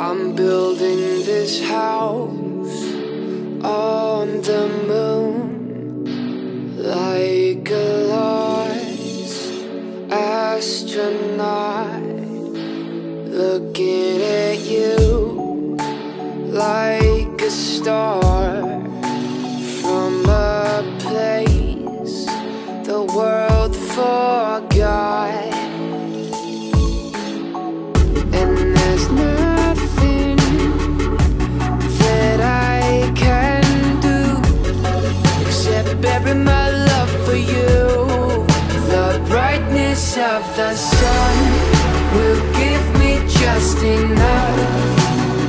I'm building this house on the moon like a lost astronaut looking at you like a star from of the sun will give me just enough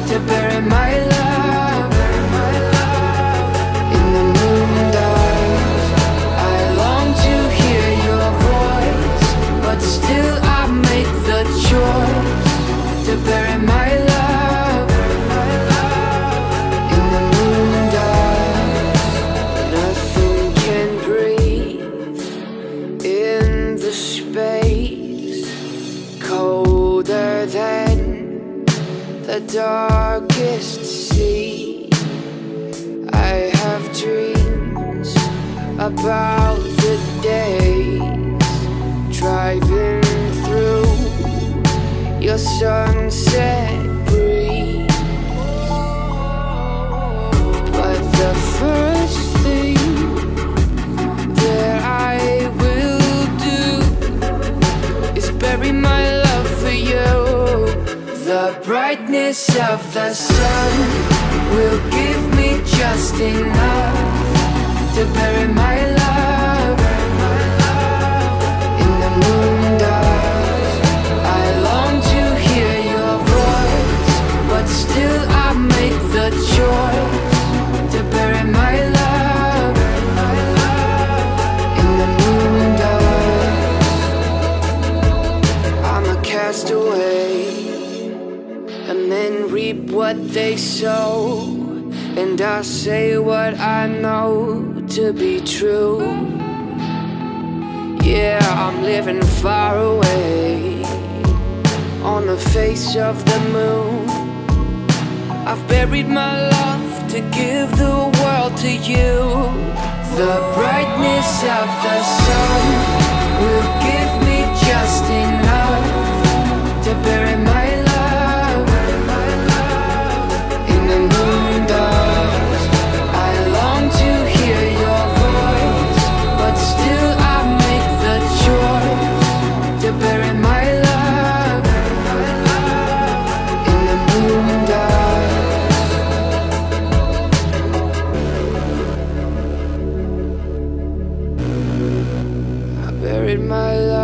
to bury my love. In the moonlight, I long to hear your voice, but still I make the choice to bury my the darkest sea. I have dreams about the days driving through your sunset brightness of the sun will give me just enough to bury my love. In the moonlight, I long to hear your voice, but still I make the choice what they sow. And I say what I know to be true. Yeah, I'm living far away on the face of the moon. I've buried my love to give the world to you. The brightness of the sun. buried my life